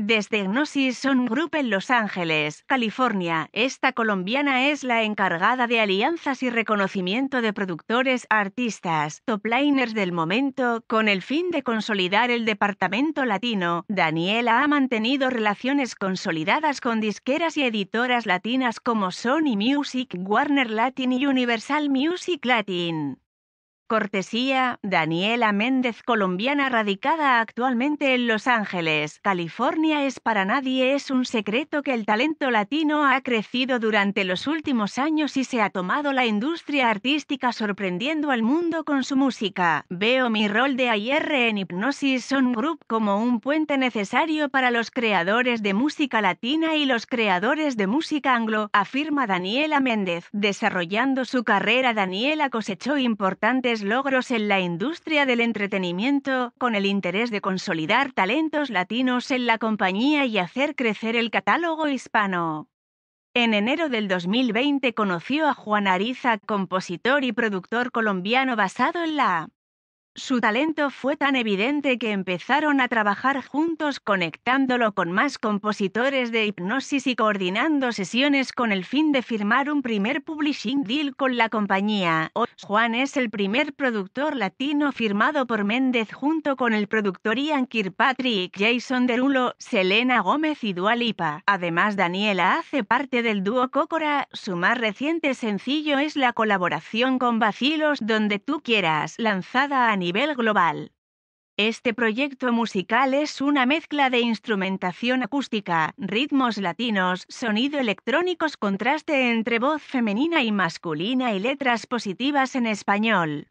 Desde Gnosis Son Group en Los Ángeles, California, esta colombiana es la encargada de alianzas y reconocimiento de productores, artistas, topliners del momento, con el fin de consolidar el departamento latino. Daniela ha mantenido relaciones consolidadas con disqueras y editoras latinas como Sony Music, Warner Latin y Universal Music Latin. Cortesía, Daniela Méndez, colombiana radicada actualmente en Los Ángeles, California. Es para nadie es un secreto que el talento latino ha crecido durante los últimos años y se ha tomado la industria artística sorprendiendo al mundo con su música. Veo mi rol de AIR en Hipnosis Son Group como un puente necesario para los creadores de música latina y los creadores de música anglo, afirma Daniela Méndez. Desarrollando su carrera, Daniela cosechó importantes logros en la industria del entretenimiento, con el interés de consolidar talentos latinos en la compañía y hacer crecer el catálogo hispano. En enero del 2020 conoció a Juan Ariza, compositor y productor colombiano basado en la su talento fue tan evidente que empezaron a trabajar juntos conectándolo con más compositores de hipnosis y coordinando sesiones con el fin de firmar un primer publishing deal con la compañía. Juan es el primer productor latino firmado por Méndez junto con el productor Ian Kirkpatrick, Jason Derulo, Selena Gómez y Dua Lipa. Además Daniela hace parte del dúo Cócora, su más reciente sencillo es la colaboración con Vacilos donde tú quieras, lanzada a nivel Este proyecto musical es una mezcla de instrumentación acústica, ritmos latinos, sonido electrónicos, contraste entre voz femenina y masculina y letras positivas en español.